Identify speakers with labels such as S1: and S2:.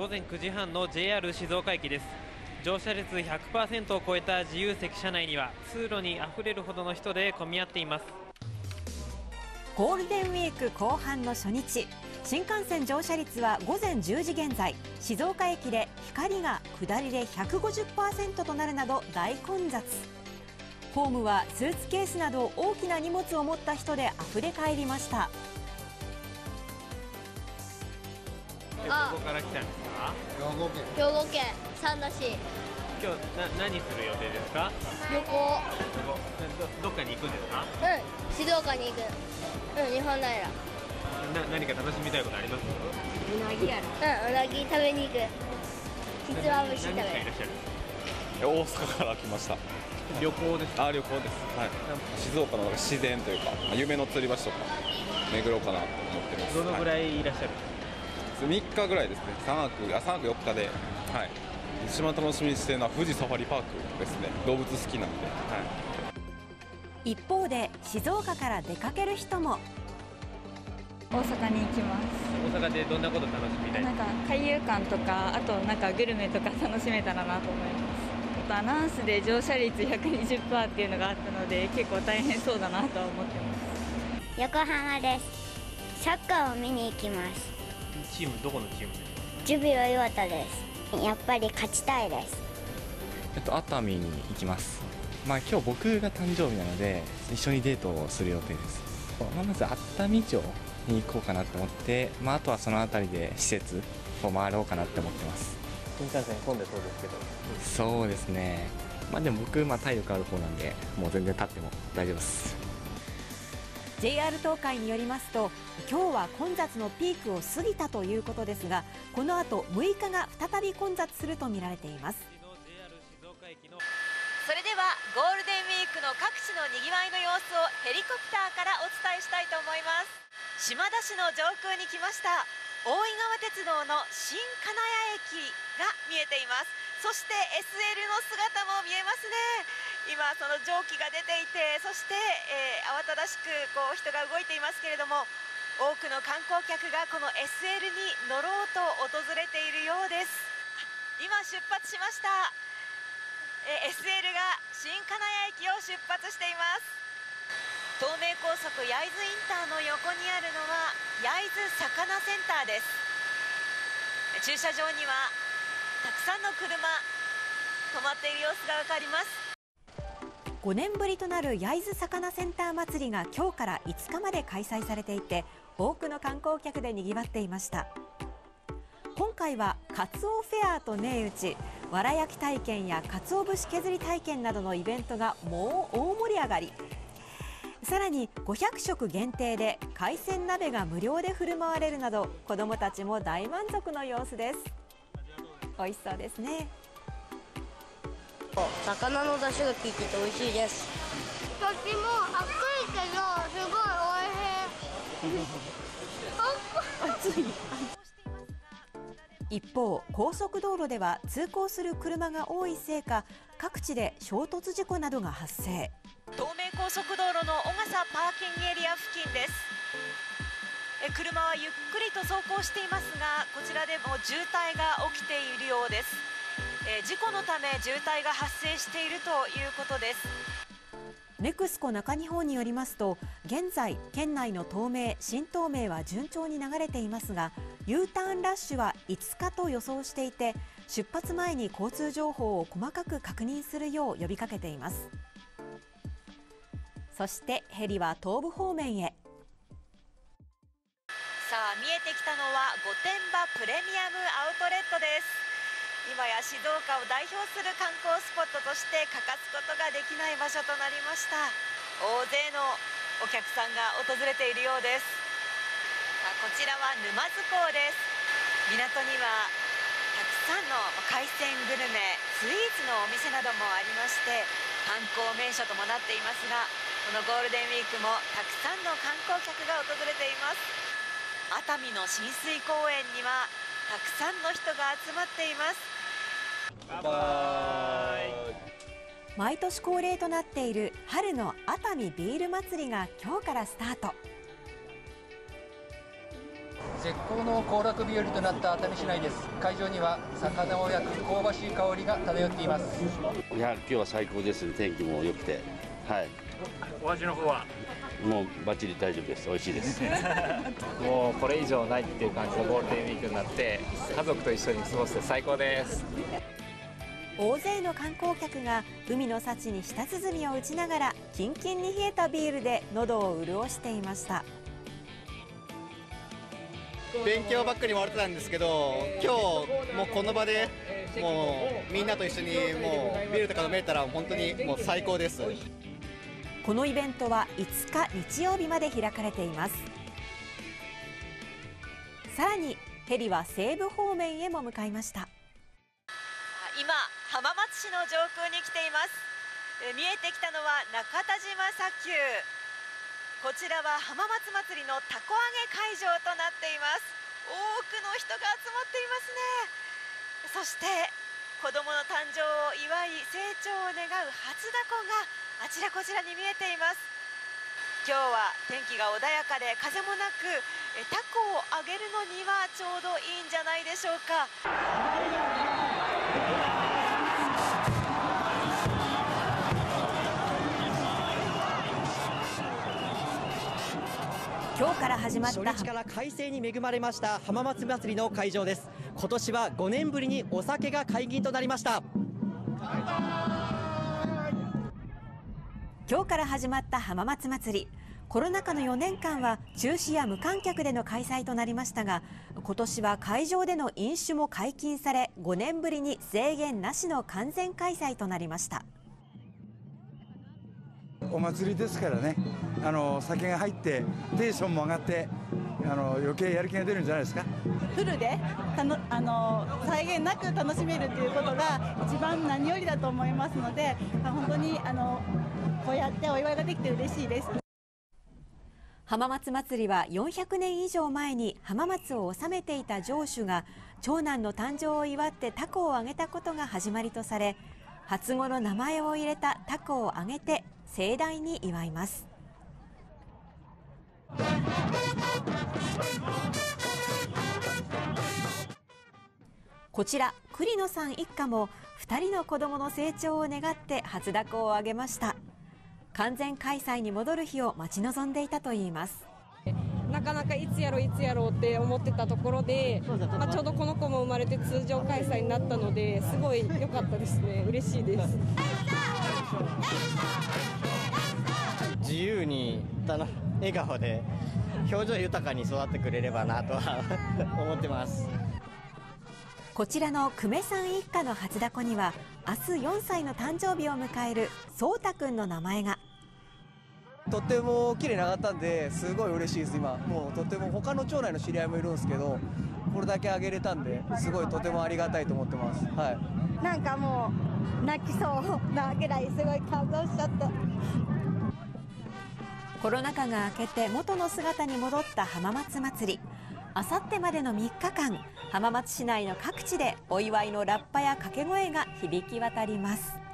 S1: 午前9時半の JR 静岡駅です。乗車率100%を超えた自由席車内には通路にあふれるほどの人で混み合っています。
S2: ゴールデンウィーク後半の初日新幹線乗車率は午前10時現在静岡駅で光が下りで150%となるなど大混雑。ホームはスーツケースなど大きな荷物を持った人で溢れ返りました。
S1: どこから来たんですか？
S3: 兵庫県。
S4: 兵庫県。三田市。
S1: 今日な何する予定ですか？
S4: 旅行。
S1: どどっかに行くんですか？
S4: うん。静岡に行く。うん日本平。
S1: な何か楽しみたいことあります？
S4: うんうなぎ食べに行く。ひつまぶし食べ。る
S1: 何人かいらっしゃる？
S5: 大阪から来ました。
S1: 旅行です
S5: あ旅行です。はい。静岡の自然というか夢の吊り橋とか巡ろうかなと思ってます。
S1: どのぐ
S5: い、
S1: らいいらっしゃる？
S5: 3日ぐらいですね。3泊あ3泊4日ではい。一番楽しみにしてるのは富士サファリパークですね。動物好きなんではい。
S2: 一方で静岡から出かける人も。
S6: 大阪に行きます。
S1: 大阪でどんなこと楽しみたい？
S6: なんか海遊館とかあとなんかグルメとか楽しめたらなと思います。あとアナウンスで乗車率120%っていうのがあったので結構大変そうだなとは思ってます。
S4: 横浜です。サッカーを見に行きます
S1: チームどこのチームですか？
S4: ジュビロ磐田ですやっぱり勝ちたいです
S7: えっと、熱海に行きます。まあ今日僕が誕生日なので、一緒にデートをする予定です。まあ、まず熱海城に行こうかなと思って、まああとはその辺りで施設を回ろうかなって思ってます。
S1: 新幹線混んでそうですけど
S7: そうですね。まあでも僕、まあ体力ある方なんで、もう全然立っても大丈夫です。
S2: JR 東海によりますと今日は混雑のピークを過ぎたということですがこの後6日が再び混雑するとみられています。
S8: それではゴールデンウィークの各地のにぎわいの様子をヘリコプターからお伝えしたいと思います。島田市の上空に来ました大井川鉄道の新金谷駅が見えています。そして SL の姿も見えますね。今その蒸気が出ていてそして、えー慌ただしくこう人が動いていますけれども多くの観光客がこの SL に乗ろうと訪れているようです。今出発しました。えー SL が新金谷駅を出発しています。東名高速焼津インターの横にあるのは焼津魚センターです。駐車場にはたくさんの車止まっている様子がわかります。
S2: 5年ぶりとなる焼津魚センター祭りが今日から5日まで開催されていて多くの観光客でにぎわっていました。今回はカツオフェアと銘打ちわら焼き体験や鰹節削り体験などのイベントがもう大盛り上がり。さらに500食限定で海鮮鍋が無料で振る舞われるなど子どもたちも大満足の様子です。美味しそうですね。
S4: 魚の出汁が効いてて美味しいです。
S9: とっても熱いけどすごい美味し
S2: 一方高速道路では通行する車が多いせいか各地で衝突事故などが発生。
S8: 東名高速道路の小笠パーキングエリア付近です。え車はゆっくりと走行していますがこちらでも渋滞が起きているようですえ事故のため渋滞が発生しているということです。
S2: ネクスコ中日本によりますと現在県内の東名新東名は順調に流れていますが U ターンラッシュは5日と予想していて出発前に交通情報を細かく確認するよう呼びかけています。そしてヘリは東部方面へ。
S8: さあ見えてきたのは御殿場プレミアムアウトレットです今や静岡を代表する観光スポットとして欠かすことができない場所となりました。大勢のお客さんが訪れているようです。さあこちらは沼津港です。港にはたくさんの海鮮グルメスイーツのお店などもありまして観光名所ともなっていますがこのゴールデンウィークもたくさんの観光客が訪れています。熱海の親水公園にはたくさんの人が集まっています。
S2: 毎年恒例となっている春の熱海ビール祭りが今日からスタート。
S3: 絶好の行楽日和となった熱海市内です。会場には魚を焼く香ばしい香りが漂っています。
S10: いや今日は最高ですね。天気も良くてはい。
S11: お味の方は？
S10: もうバッチリ大丈夫です。美味しいです。
S11: もうこれ以上ないっていう感じのゴールデンウィークになって家族と一緒に過ごして最高です。
S2: 大勢の観光客が海の幸に舌鼓を打ちながらキンキンに冷えたビールで喉を潤していました。
S12: 勉強ばっかり回ってたんですけど今日もうこの場でもうみんなと一緒にもうビールとか飲めたら本当にもう最高です
S2: このイベントは5日日曜日まで開かれています。さらにヘリは西部方面へも向かいました。
S8: 今浜松市の上空に来ています。見えてきたのは中田島砂丘。こちらは浜松祭りのたこ揚げ会場となっています。多くの人が集まっていますね。そして子供の誕生を祝い成長を願う初凧があちらこちらに見えています。今日は天気が穏やかで風もなくえタコを揚げるのにはちょうどいいんじゃないでしょうか。
S2: 今日から始まった
S13: 初日から快晴に恵まれました浜松祭りの会場です。今年は5年ぶりにお酒が解禁となりました
S2: 今日から始まった浜松祭り。コロナ禍の4年間は中止や無観客での開催となりましたが今年は会場での飲酒も解禁され5年ぶりに制限なしの完全開催となりました。
S14: お祭りですからね。あの酒が入ってテンションも上がってあの余計やる気が出るんじゃないですか？
S15: フルでたのあの再現なく楽しめるということが一番何よりだと思いますので本当にあのこうやってお祝いができて嬉しいです。
S2: 浜松祭りは400年以上前に浜松を治めていた城主が長男の誕生を祝って凧を揚げたことが始まりとされ初子の名前を入れた凧を揚げて盛大に祝います。こちら栗野さん一家も2人の子供の成長を願って初凧を揚げました。完全開催に戻る日を待ち望んでいたといいます。
S16: なかなかいつやろういつやろうって思ってたところで、まあ、ちょうどこの子も生まれて通常開催になったのですごい良かったですね。嬉しいです。
S13: 自由に笑顔で表情豊かに育ってくれればなとは思ってます
S2: こちらの久米さん一家の初凧には明日4歳の誕生日を迎えるそうたくんの名前が。
S17: とっても綺麗に上がったんですごい嬉しいです。今もうとても他の町内の知り合いもいるんですけどこれだけ上げれたんですごいとてもありがたいと思ってます。はい。
S15: なんかもう泣きそうなぐらいすごい感動しちゃった。
S2: コロナ禍が明けて元の姿に戻った浜松祭り。あさってまでの3日間浜松市内の各地でお祝いのラッパや掛け声が響き渡ります。